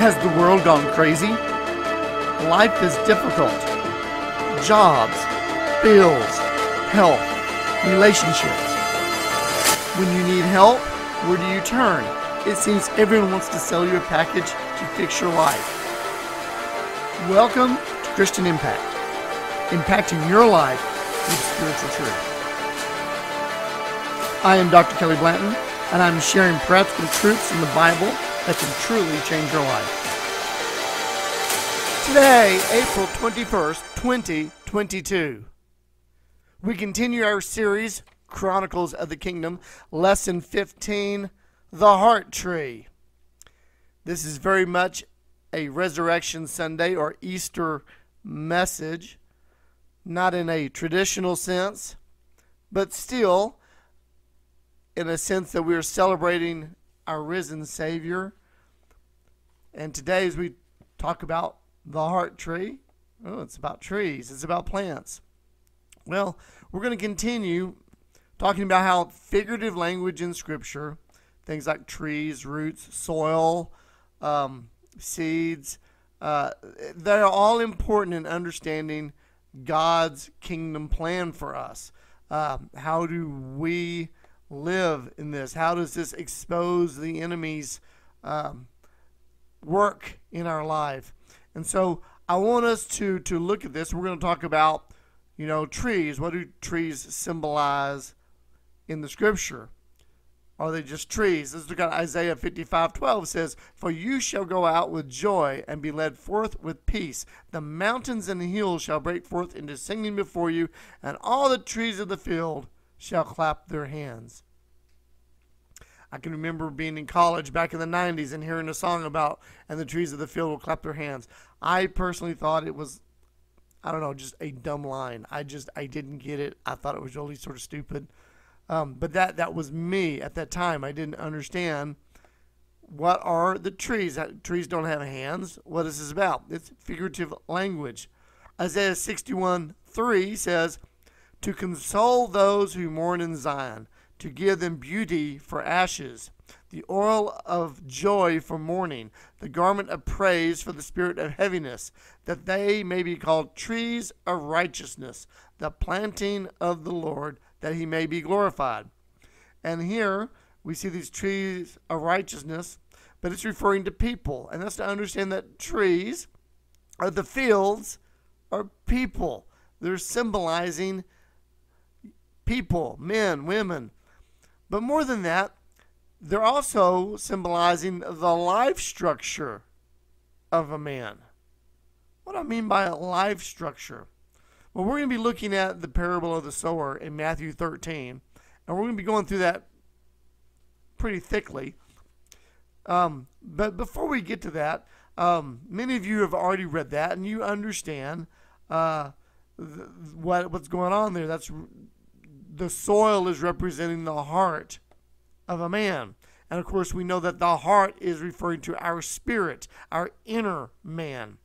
Has the world gone crazy? Life is difficult. Jobs, bills, health, relationships. When you need help, where do you turn? It seems everyone wants to sell you a package to fix your life. Welcome to Christian Impact, impacting your life with spiritual truth. I am Dr. Kelly Blanton, and I'm sharing practical truths from the Bible that can truly change your life. Today, April 21st, 2022, we continue our series, Chronicles of the Kingdom, Lesson 15 The Heart Tree. This is very much a Resurrection Sunday or Easter message, not in a traditional sense, but still in a sense that we are celebrating our risen Savior. And today, as we talk about the heart tree, oh, it's about trees, it's about plants. Well, we're going to continue talking about how figurative language in Scripture, things like trees, roots, soil, um, seeds, uh, they're all important in understanding God's kingdom plan for us. Uh, how do we live in this? How does this expose the enemy's um, work in our life? And so I want us to to look at this. We're going to talk about, you know, trees. What do trees symbolize in the scripture? Are they just trees? Let's look at Isaiah 55 12 says, For you shall go out with joy and be led forth with peace. The mountains and the hills shall break forth into singing before you, and all the trees of the field shall clap their hands. I can remember being in college back in the 90s and hearing a song about, and the trees of the field will clap their hands. I personally thought it was, I don't know, just a dumb line. I just, I didn't get it. I thought it was really sort of stupid. Um, but that, that was me at that time. I didn't understand what are the trees. Trees don't have hands. What is this about? It's figurative language. Isaiah 61 3 says, To console those who mourn in Zion to give them beauty for ashes, the oil of joy for mourning, the garment of praise for the spirit of heaviness, that they may be called trees of righteousness, the planting of the Lord, that he may be glorified. And here we see these trees of righteousness, but it's referring to people. And that's to understand that trees or the fields are people. They're symbolizing people, men, women, but more than that, they're also symbolizing the life structure of a man. What do I mean by a life structure? Well, we're going to be looking at the parable of the sower in Matthew 13, and we're going to be going through that pretty thickly. Um, but before we get to that, um, many of you have already read that, and you understand uh, what what's going on there. That's the soil is representing the heart of a man. And of course, we know that the heart is referring to our spirit, our inner man.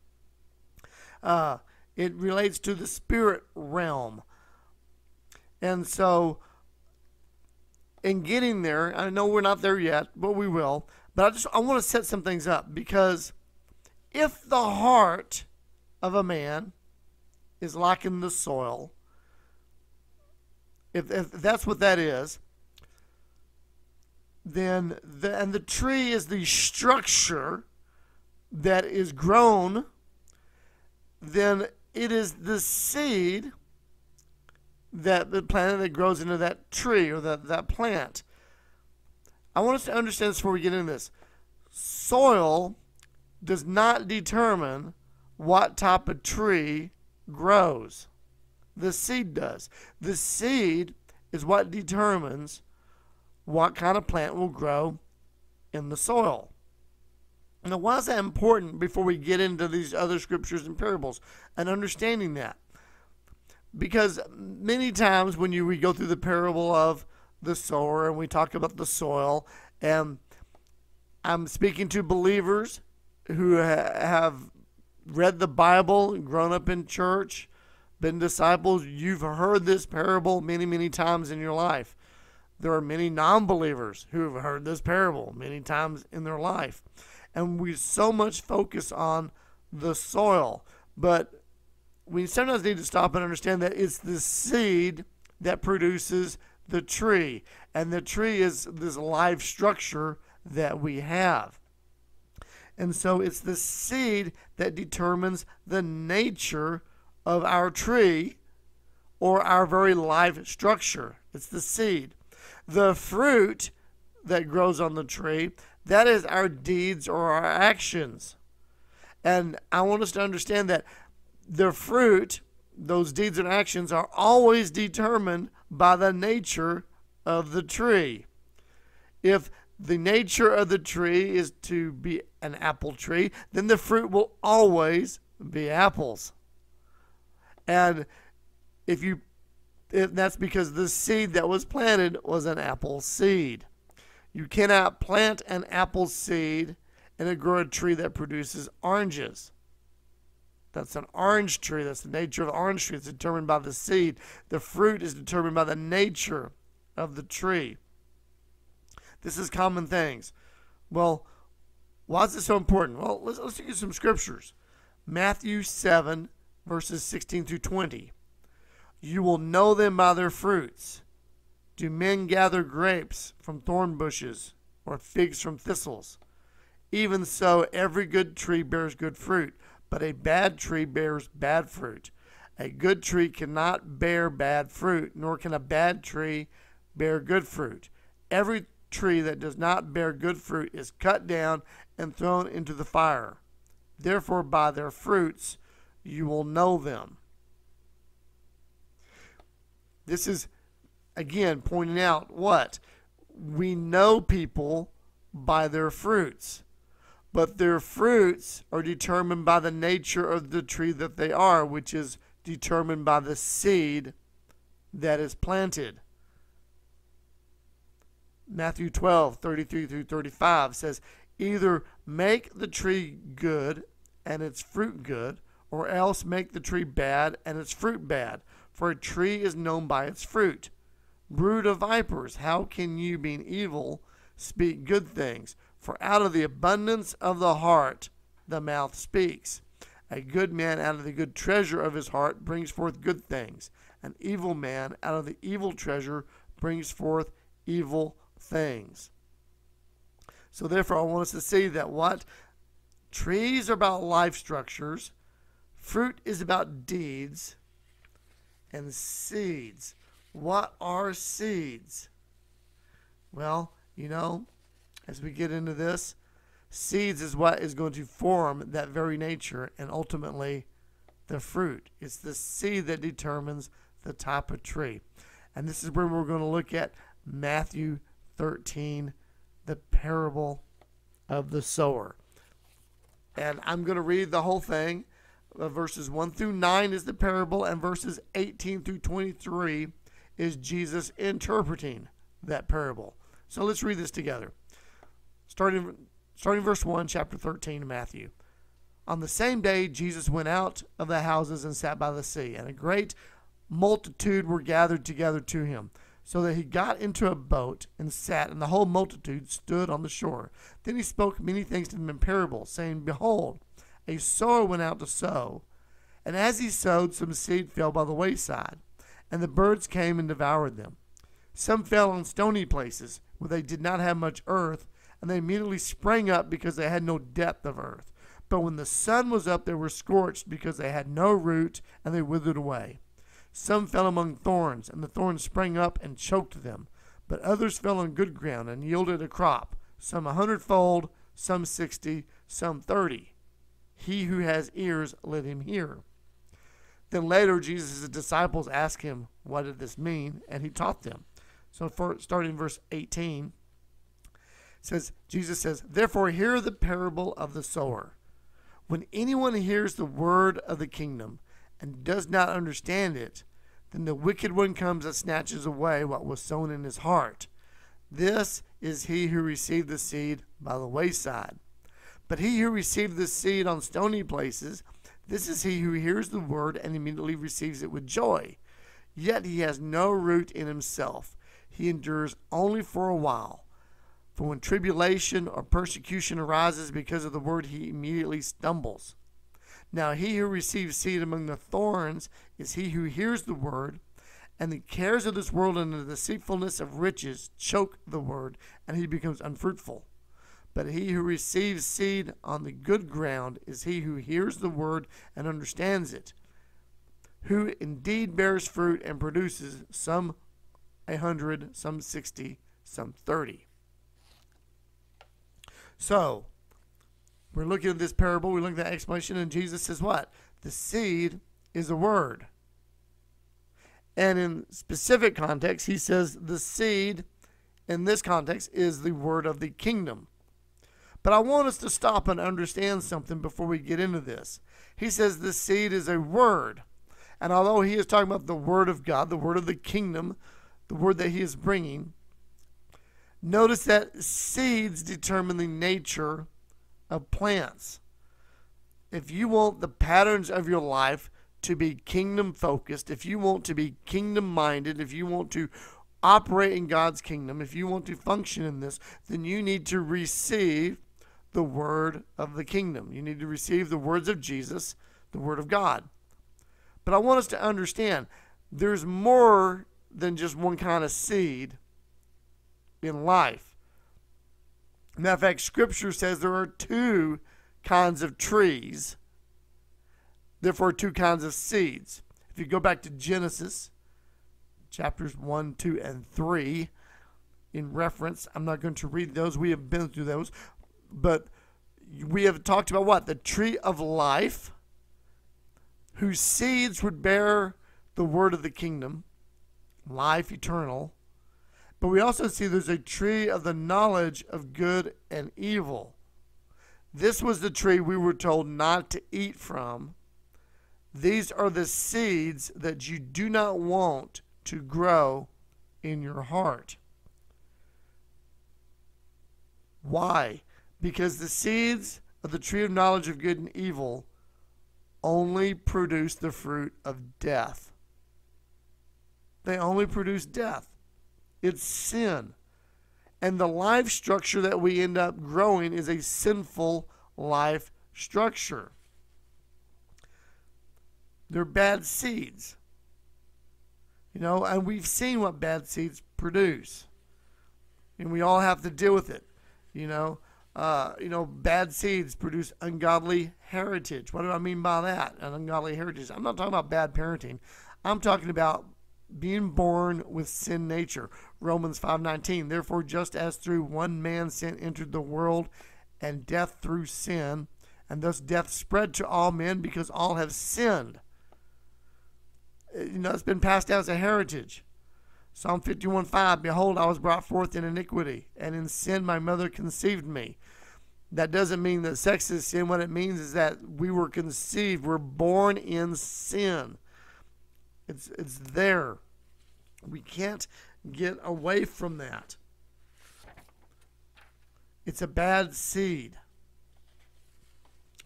Uh, it relates to the spirit realm. And so, in getting there, I know we're not there yet, but we will. But I just I want to set some things up because if the heart of a man is like in the soil, if, if that's what that is, then the, and the tree is the structure that is grown, then it is the seed that the plant that grows into that tree or that, that plant. I want us to understand this before we get into this. Soil does not determine what type of tree grows. The seed does. The seed is what determines what kind of plant will grow in the soil. Now, why is that important before we get into these other scriptures and parables and understanding that? Because many times when you we go through the parable of the sower and we talk about the soil, and I'm speaking to believers who ha- have read the Bible, grown up in church, been disciples, you've heard this parable many, many times in your life. There are many non believers who have heard this parable many times in their life. and we so much focus on the soil. But we sometimes need to stop and understand that it's the seed that produces the tree. And the tree is this live structure that we have. And so it's the seed that determines the nature of our tree or our very live structure. It's the seed. The fruit that grows on the tree, that is our deeds or our actions. And I want us to understand that the fruit, those deeds and actions, are always determined by the nature of the tree. If the nature of the tree is to be an apple tree, then the fruit will always be apples. And if you if that's because the seed that was planted was an apple seed. You cannot plant an apple seed and grow a tree that produces oranges. That's an orange tree. That's the nature of the orange tree. It's determined by the seed. The fruit is determined by the nature of the tree. This is common things. Well, why is this so important? Well, let's, let's look at some scriptures. Matthew 7, verses 16 through 20. You will know them by their fruits. Do men gather grapes from thorn bushes or figs from thistles? Even so, every good tree bears good fruit, but a bad tree bears bad fruit. A good tree cannot bear bad fruit, nor can a bad tree bear good fruit. Every tree that does not bear good fruit is cut down and thrown into the fire. Therefore, by their fruits you will know them. This is, again, pointing out what? We know people by their fruits but their fruits are determined by the nature of the tree that they are, which is determined by the seed that is planted. Matthew 12, 33 through 35 says, Either make the tree good and its fruit good, or else make the tree bad and its fruit bad. For a tree is known by its fruit. Brood of vipers, how can you, being evil, speak good things? For out of the abundance of the heart the mouth speaks. A good man out of the good treasure of his heart brings forth good things. An evil man out of the evil treasure brings forth evil things. So, therefore, I want us to see that what? Trees are about life structures, fruit is about deeds, and seeds. What are seeds? Well, you know, as we get into this, seeds is what is going to form that very nature and ultimately the fruit. It's the seed that determines the type of tree. And this is where we're going to look at Matthew 13, the parable of the sower. And I'm going to read the whole thing. Uh, verses 1 through 9 is the parable, and verses 18 through 23 is Jesus interpreting that parable. So let's read this together. Starting, starting verse 1, chapter 13 of Matthew. On the same day, Jesus went out of the houses and sat by the sea, and a great multitude were gathered together to him, so that he got into a boat and sat, and the whole multitude stood on the shore. Then he spoke many things to them in parables, saying, Behold, a sower went out to sow, and as he sowed, some seed fell by the wayside, and the birds came and devoured them. Some fell on stony places, where they did not have much earth, and they immediately sprang up because they had no depth of earth. But when the sun was up, they were scorched because they had no root, and they withered away. Some fell among thorns, and the thorns sprang up and choked them. But others fell on good ground and yielded a crop, some a hundredfold, some sixty, some thirty. He who has ears, let him hear. Then later, Jesus' disciples asked him, What did this mean? And he taught them. So, for, starting verse 18 says Jesus says, "Therefore hear the parable of the sower. When anyone hears the word of the kingdom and does not understand it, then the wicked one comes and snatches away what was sown in his heart. This is he who received the seed by the wayside. But he who received the seed on stony places, this is he who hears the word and immediately receives it with joy. Yet he has no root in himself. He endures only for a while. For when tribulation or persecution arises because of the word, he immediately stumbles. Now, he who receives seed among the thorns is he who hears the word, and the cares of this world and the deceitfulness of riches choke the word, and he becomes unfruitful. But he who receives seed on the good ground is he who hears the word and understands it, who indeed bears fruit and produces some a hundred, some sixty, some thirty. So, we're looking at this parable, we're looking at the explanation, and Jesus says what? The seed is a word. And in specific context, he says the seed in this context is the word of the kingdom. But I want us to stop and understand something before we get into this. He says the seed is a word. And although he is talking about the word of God, the word of the kingdom, the word that he is bringing, notice that seeds determine the nature of plants. If you want the patterns of your life to be kingdom focused, if you want to be kingdom minded, if you want to operate in God's kingdom, if you want to function in this, then you need to receive the word of the kingdom. You need to receive the words of Jesus, the word of God. But I want us to understand there's more than just one kind of seed in life. Matter of fact, Scripture says there are two kinds of trees, therefore, two kinds of seeds. If you go back to Genesis, chapters 1, 2, and 3, in reference, I'm not going to read those. We have been through those. But we have talked about what? The tree of life, whose seeds would bear the word of the kingdom, life eternal. But we also see there's a tree of the knowledge of good and evil. This was the tree we were told not to eat from. These are the seeds that you do not want to grow in your heart. Why? Because the seeds of the tree of knowledge of good and evil only produce the fruit of death. They only produce death. It's sin. And the life structure that we end up growing is a sinful life structure. They're bad seeds. You know, and we've seen what bad seeds produce. And we all have to deal with it. You know, uh, you know, bad seeds produce ungodly heritage. What do I mean by that? An ungodly heritage. I'm not talking about bad parenting. I'm talking about being born with sin nature. Romans 5:19. Therefore, just as through one man sin entered the world, and death through sin, and thus death spread to all men because all have sinned. Uh, you know, it's been passed down as a heritage. Psalm 51:5. Behold, I was brought forth in iniquity, and in sin my mother conceived me. That doesn't mean that sex is sin. What it means is that we were conceived, we're born in sin. It's it's there. We can't get away from that. It's a bad seed.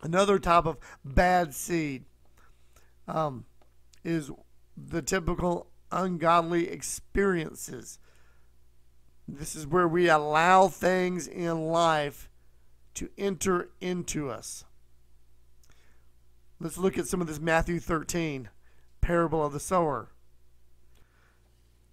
Another type of bad seed um, is the typical ungodly experiences. This is where we allow things in life to enter into us. Let's look at some of this Matthew 13 parable of the sower.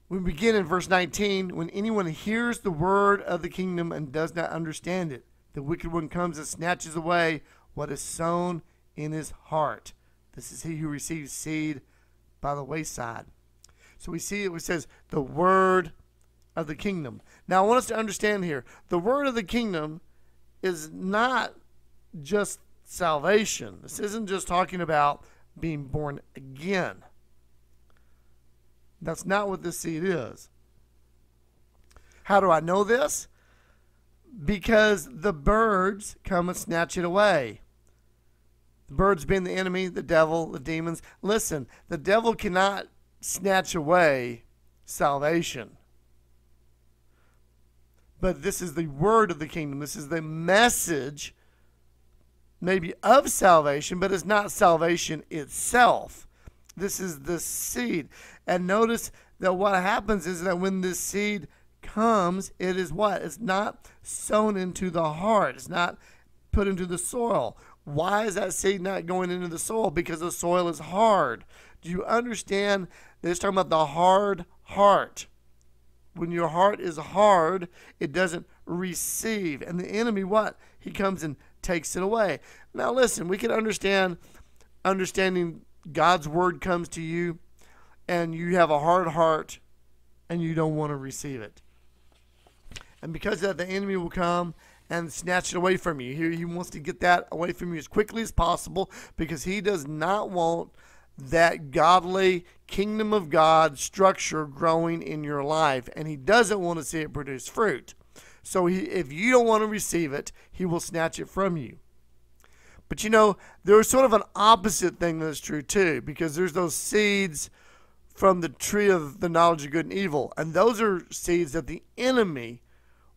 We begin in verse 19 when anyone hears the word of the kingdom and does not understand it, the wicked one comes and snatches away what is sown in his heart. This is he who receives seed by the wayside. So we see it says the word of the kingdom. Now I want us to understand here the word of the kingdom is not just salvation. This isn't just talking about being born again. That's not what this seed is. How do I know this? Because the birds come and snatch it away. The birds being the enemy, the devil, the demons. Listen, the devil cannot snatch away salvation. But this is the word of the kingdom. This is the message, maybe of salvation, but it's not salvation itself. This is the seed. And notice that what happens is that when this seed comes, it is what? It's not sown into the heart. It's not put into the soil. Why is that seed not going into the soil? Because the soil is hard. Do you understand? They're talking about the hard heart. When your heart is hard, it doesn't receive. And the enemy, what? He comes and takes it away. Now, listen, we can understand, understanding God's word comes to you, and you have a hard heart, and you don't want to receive it. And because of that, the enemy will come and snatch it away from you. He, he wants to get that away from you as quickly as possible because he does not want that godly kingdom of God structure growing in your life, and he doesn't want to see it produce fruit. So he, if you don't want to receive it, he will snatch it from you. But you know, there's sort of an opposite thing that's true too, because there's those seeds from the tree of the knowledge of good and evil, and those are seeds that the enemy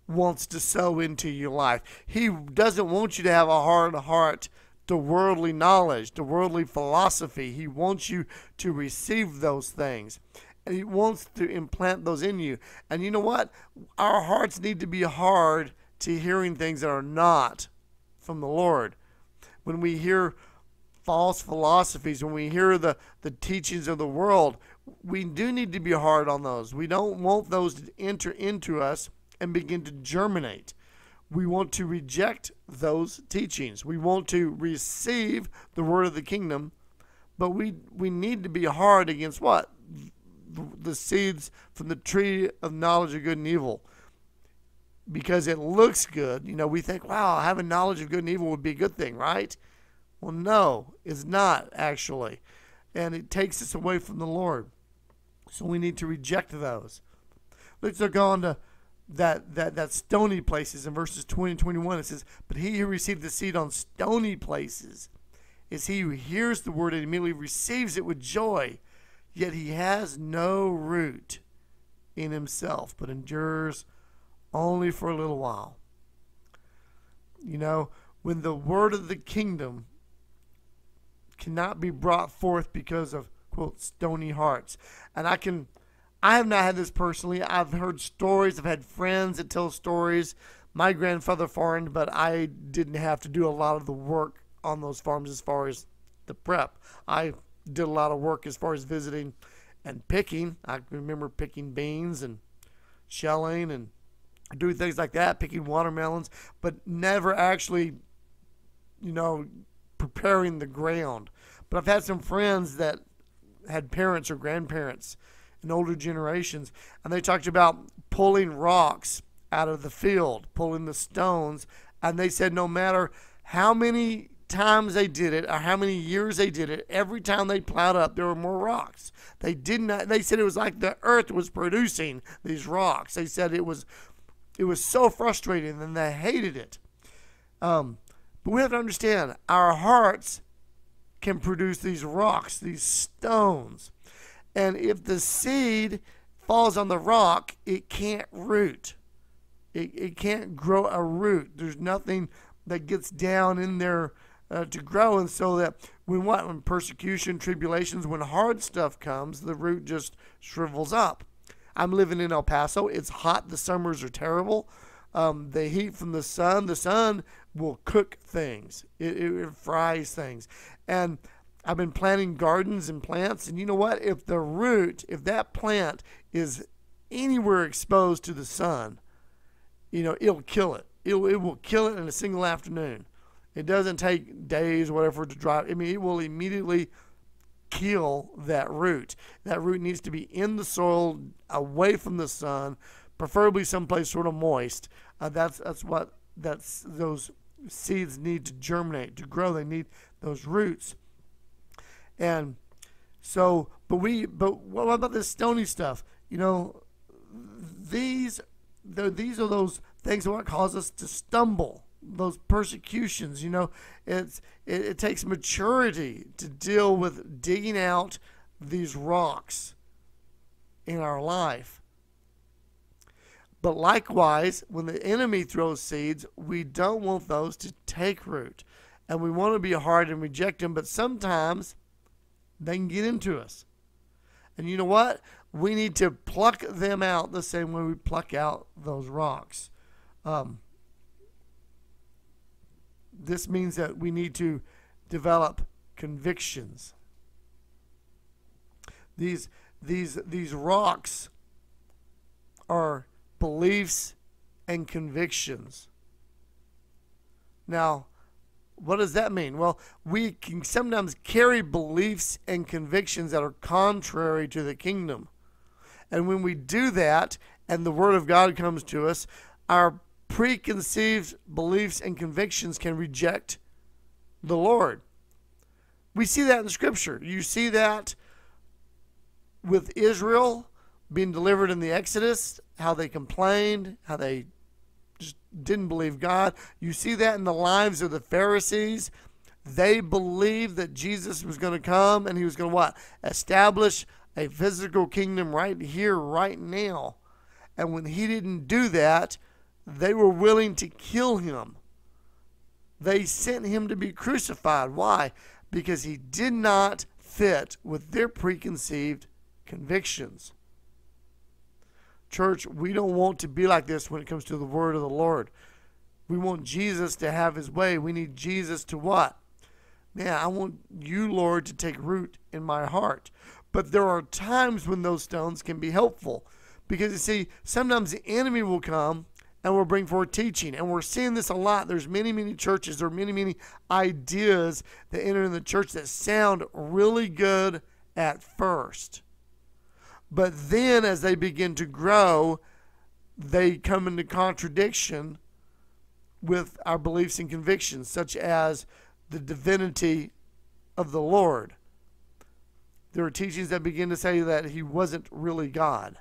wants to sow into your life. He doesn't want you to have a hard heart to worldly knowledge, to worldly philosophy. He wants you to receive those things. And he wants to implant those in you. And you know what? Our hearts need to be hard to hearing things that are not from the Lord. When we hear false philosophies, when we hear the, the teachings of the world, we do need to be hard on those. We don't want those to enter into us and begin to germinate. We want to reject those teachings. We want to receive the word of the kingdom, but we we need to be hard against what? The seeds from the tree of knowledge of good and evil. Because it looks good. You know, we think, wow, having knowledge of good and evil would be a good thing, right? Well, no, it's not actually. And it takes us away from the Lord. So we need to reject those. Let's go on to that that that stony places in verses 20 and 21 it says but he who received the seed on stony places is he who hears the word and immediately receives it with joy. Yet he has no root in himself but endures only for a little while. You know when the word of the kingdom cannot be brought forth because of quote stony hearts. And i can I have not had this personally. I've heard stories. I've had friends that tell stories. My grandfather farmed, but I didn't have to do a lot of the work on those farms as far as the prep. I did a lot of work as far as visiting and picking. I remember picking beans and shelling and doing things like that, picking watermelons, but never actually, you know, preparing the ground. But I've had some friends that had parents or grandparents and older generations. And they talked about pulling rocks out of the field, pulling the stones. And they said no matter how many times they did it or how many years they did it, every time they plowed up, there were more rocks. They did not, they said it was like the earth was producing these rocks. They said it was, it was so frustrating and they hated it. Um, but we have to understand our hearts can produce these rocks, these stones. And if the seed falls on the rock, it can't root. It, it can't grow a root. There's nothing that gets down in there uh, to grow. And so that when what? When persecution, tribulations, when hard stuff comes, the root just shrivels up. I'm living in El Paso. It's hot. The summers are terrible. Um, the heat from the sun, the sun will cook things. It, it, it fries things. And I've been planting gardens and plants, and you know what? If the root, if that plant is anywhere exposed to the sun, you know, it'll kill it. It'll, it will kill it in a single afternoon. It doesn't take days, whatever, to dry. I mean, it will immediately kill that root. That root needs to be in the soil, away from the sun, preferably someplace sort of moist. Uh, that's that's what that's those seeds need to germinate to grow. They need those roots. And so, but we, but what about this stony stuff? You know, these, the, these are those things that cause us to stumble. Those persecutions, you know, it's it, it takes maturity to deal with digging out these rocks in our life. But likewise, when the enemy throws seeds, we don't want those to take root. And we want to be hard and reject them. But sometimes they can get into us. And you know what? we need to pluck them out the same way we pluck out those rocks. Um, this means that we need to develop convictions. These these these rocks are beliefs and convictions. Now, what does that mean? Well, we can sometimes carry beliefs and convictions that are contrary to the kingdom. And when we do that and the word of God comes to us, our preconceived beliefs and convictions can reject the Lord. We see that in Scripture. You see that with Israel being delivered in the Exodus, how they complained, how they just didn't believe God. You see that in the lives of the Pharisees. They believed that Jesus was going to come and he was going to what? Establish a physical kingdom right here, right now. And when he didn't do that, they were willing to kill him. They sent him to be crucified. Why? Because he did not fit with their preconceived convictions. Church, we don't want to be like this when it comes to the word of the Lord. We want Jesus to have his way. We need Jesus to what? Man, I want you, Lord, to take root in my heart. But there are times when those stones can be helpful. Because you see, sometimes the enemy will come and will bring forth teaching. And we're seeing this a lot. There's many, many churches, there are many, many ideas that enter in the church that sound really good at first. But then as they begin to grow, they come into contradiction with our beliefs and convictions, such as the divinity of the Lord. There are teachings that begin to say that he wasn't really God,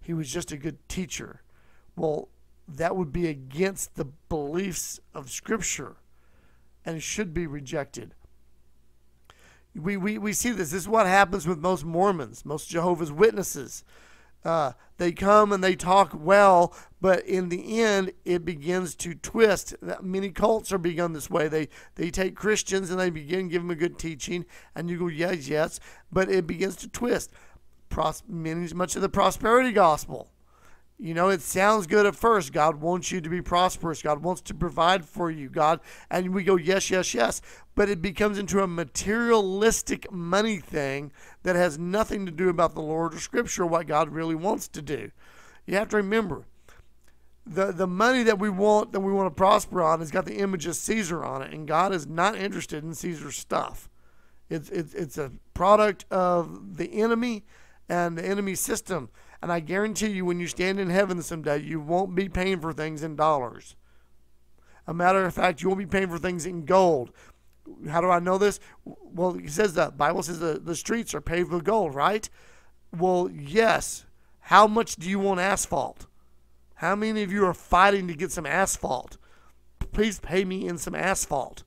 he was just a good teacher. Well, that would be against the beliefs of Scripture and should be rejected we, we, we see this. This is what happens with most Mormons, most Jehovah's Witnesses. Uh, they come and they talk well, but in the end, it begins to twist. Many cults are begun this way. They they take Christians and they begin give them a good teaching, and you go yes yes, but it begins to twist. Pros- many much of the prosperity gospel you know, it sounds good at first. God wants you to be prosperous. God wants to provide for you. God, and we go, yes, yes, yes. But it becomes into a materialistic money thing that has nothing to do about the Lord or Scripture, or what God really wants to do. You have to remember, the, the money that we want, that we want to prosper on, has got the image of Caesar on it, and God is not interested in Caesar's stuff. It's, it's, it's a product of the enemy and the enemy system and I guarantee you, when you stand in heaven someday, you won't be paying for things in dollars. A matter of fact, you won't be paying for things in gold. How do I know this? Well, he says the Bible says the, the streets are paved with gold, right? Well, yes. How much do you want asphalt? How many of you are fighting to get some asphalt? Please pay me in some asphalt.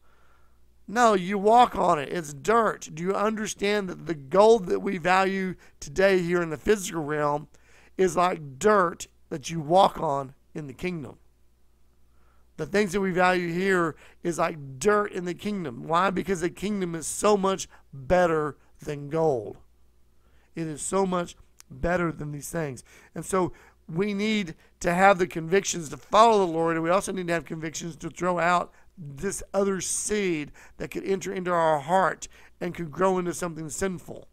No, you walk on it. It's dirt. Do you understand that the gold that we value today here in the physical realm is like dirt that you walk on in the kingdom. The things that we value here is like dirt in the kingdom. Why? Because the kingdom is so much better than gold. It is so much better than these things. And so we need to have the convictions to follow the Lord, and we also need to have convictions to throw out this other seed that could enter into our heart and could grow into something sinful.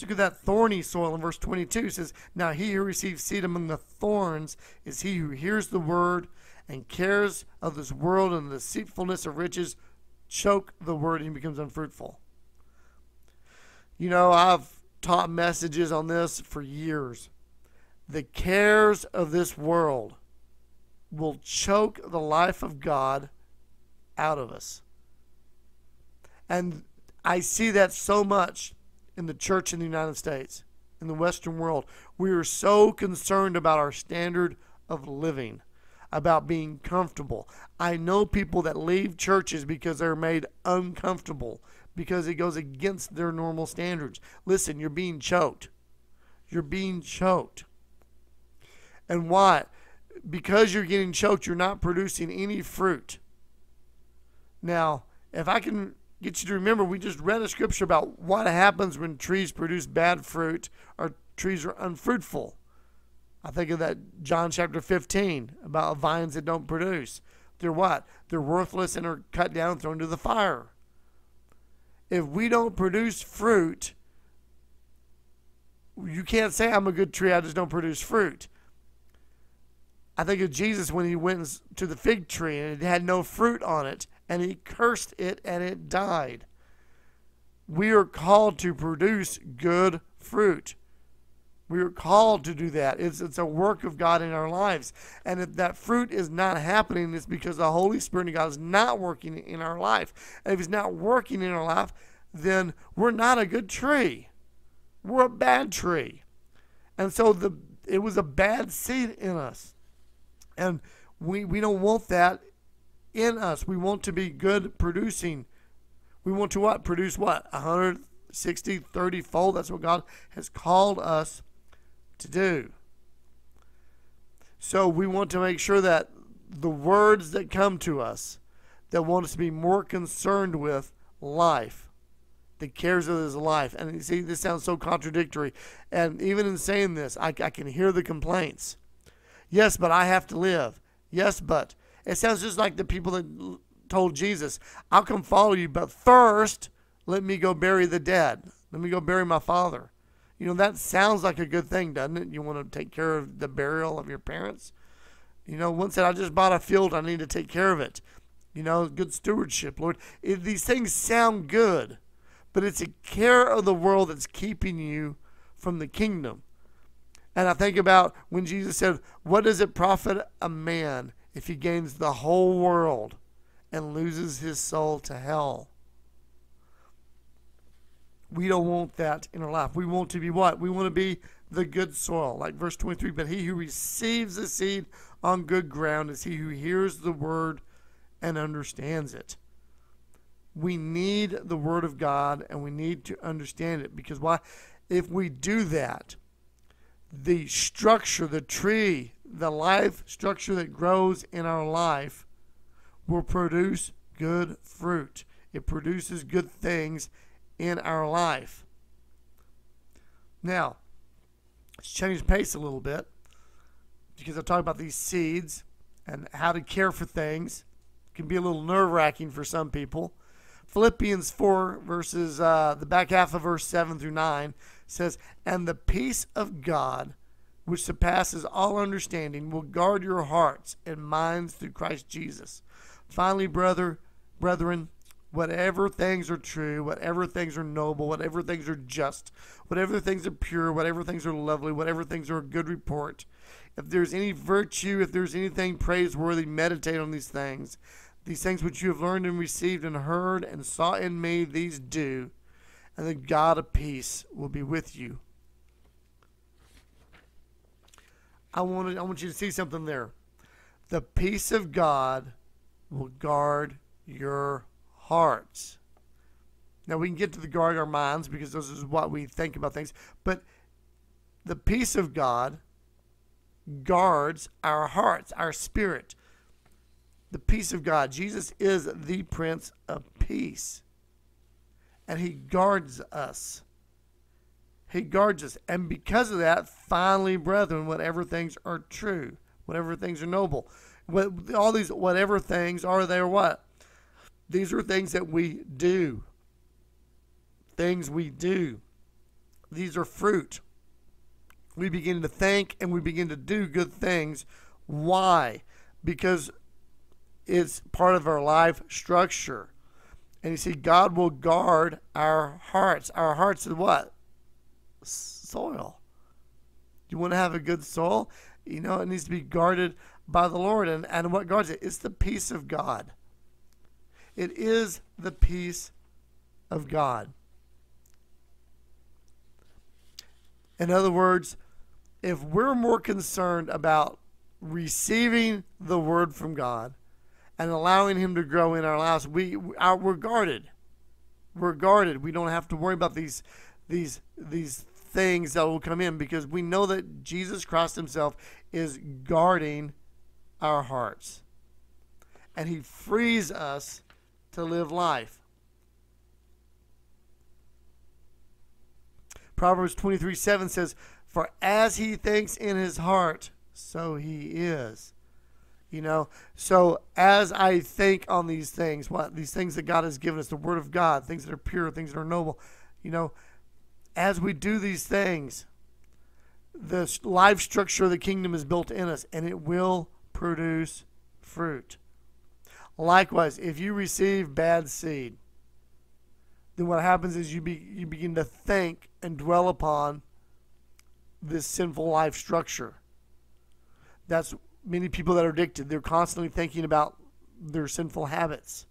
Look at that thorny soil in verse 22. It says, Now he who receives seed among the thorns is he who hears the word and cares of this world and the deceitfulness of riches choke the word and he becomes unfruitful. You know, I've taught messages on this for years. The cares of this world will choke the life of God out of us. And I see that so much in the church in the United States, in the Western world. We are so concerned about our standard of living, about being comfortable. I know people that leave churches because they're made uncomfortable because it goes against their normal standards. Listen, you're being choked. You're being choked. And why? Because you're getting choked, you're not producing any fruit. Now, if I can get you to remember we just read a scripture about what happens when trees produce bad fruit or trees are unfruitful. I think of that John chapter 15 about vines that don't produce. They're what? They're worthless and are cut down and thrown to the fire. If we don't produce fruit, you can't say I'm a good tree, I just don't produce fruit. I think of Jesus when he went to the fig tree and it had no fruit on it, and he cursed it and it died. We are called to produce good fruit. We are called to do that. It's, it's a work of God in our lives. And if that fruit is not happening, it's because the Holy Spirit of God is not working in our life. And if He's not working in our life, then we're not a good tree. We're a bad tree. And so the it was a bad seed in us. And we, we don't want that in us. We want to be good producing. We want to what? Produce what? 160, 30 fold. That's what God has called us to do. So we want to make sure that the words that come to us that want us to be more concerned with life, the cares of his life. And you see, this sounds so contradictory. And even in saying this, I, I can hear the complaints. Yes, but I have to live. Yes, but. It sounds just like the people that told Jesus, I'll come follow you, but first, let me go bury the dead. Let me go bury my father. You know, that sounds like a good thing, doesn't it? You want to take care of the burial of your parents. You know, one said, I just bought a field, I need to take care of it. You know, good stewardship, Lord. These things sound good, but it's a care of the world that's keeping you from the kingdom. And I think about when Jesus said, What does it profit a man if he gains the whole world and loses his soul to hell? We don't want that in our life. We want to be what? We want to be the good soil, like verse 23. But he who receives the seed on good ground is he who hears the word and understands it. We need the word of God and we need to understand it because why? If we do that, the structure, the tree, the life structure that grows in our life will produce good fruit. It produces good things in our life. Now, let's change pace a little bit because I talk about these seeds and how to care for things. It can be a little nerve wracking for some people. Philippians 4, verses, uh, the back half of verse 7 through 9 says, And the peace of God, which surpasses all understanding, will guard your hearts and minds through Christ Jesus. Finally, brother, brethren, whatever things are true, whatever things are noble, whatever things are just, whatever things are pure, whatever things are lovely, whatever things are a good report, if there's any virtue, if there's anything praiseworthy, meditate on these things. These things which you have learned and received and heard and saw in me, these do, and the God of peace will be with you. I want, I want you to see something there. The peace of God will guard your hearts. Now we can get to the guard our minds because this is what we think about things, but the peace of God guards our hearts, our spirit. The peace of God. Jesus is the Prince of Peace. And he guards us. He guards us. And because of that, finally, brethren, whatever things are true, whatever things are noble, what, all these whatever things are they or what? These are things that we do. Things we do. These are fruit. We begin to think and we begin to do good things. Why? Because it's part of our life structure. And you see, God will guard our hearts. Our hearts is what? Soil. You want to have a good soil? You know, it needs to be guarded by the Lord. And, and what guards it? It's the peace of God. It is the peace of God. In other words, if we're more concerned about receiving the word from God and allowing Him to grow in our lives, we are, we're guarded. We're guarded. We don't have to worry about these these these things that will come in because we know that Jesus Christ Himself is guarding our hearts. And He frees us to live life. Proverbs 23 7 says, For as he thinks in his heart, so he is. You know, so as I think on these things, what these things that God has given us, the Word of God, things that are pure, things that are noble, you know, as we do these things, the life structure of the kingdom is built in us and it will produce fruit. Likewise, if you receive bad seed, then what happens is you be, you begin to think and dwell upon this sinful life structure. That's many people that are addicted. They're constantly thinking about their sinful habits.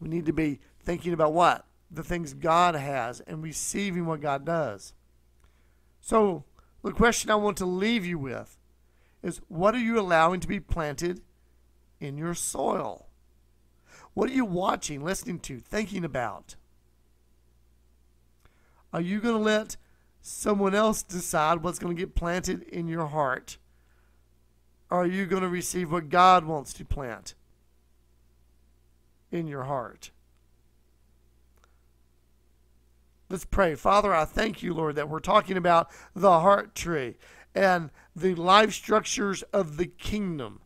We need to be thinking about what? The things God has and receiving what God does. So, the question I want to leave you with is what are you allowing to be planted in your soil? What are you watching, listening to, thinking about? Are you going to let someone else decide what's going to get planted in your heart? Or are you going to receive what God wants to plant in your heart? Let's pray. Father, I thank you, Lord, that we're talking about the heart tree and the life structures of the kingdom.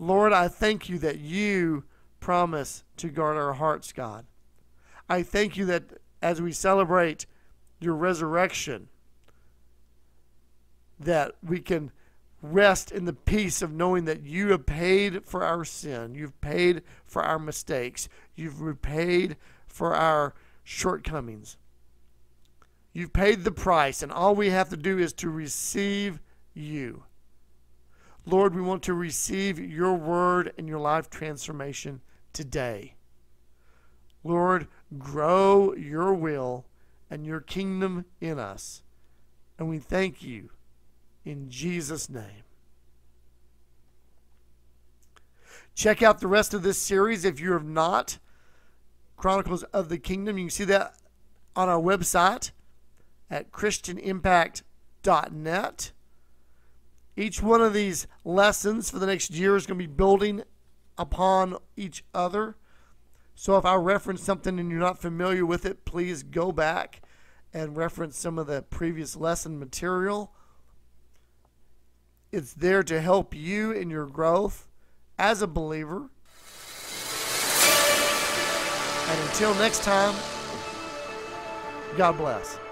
Lord, I thank you that you promise to guard our hearts, God. I thank you that as we celebrate your resurrection, that we can rest in the peace of knowing that you have paid for our sin. You've paid for our mistakes. You've repaid for our shortcomings. You've paid the price, and all we have to do is to receive you. Lord, we want to receive your word and your life transformation today. Lord, grow your will and your kingdom in us. And we thank you in Jesus' name. Check out the rest of this series if you have not. Chronicles of the Kingdom. You can see that on our website at ChristianImpact.net. Each one of these lessons for the next year is going to be building upon each other. So if I reference something and you're not familiar with it, please go back and reference some of the previous lesson material. It's there to help you in your growth as a believer. And until next time, God bless.